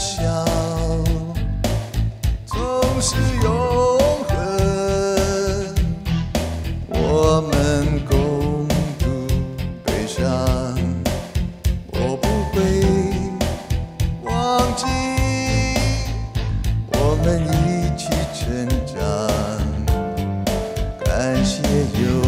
笑总是永恒我们共度悲伤。我不会忘记我们一起成长。感谢有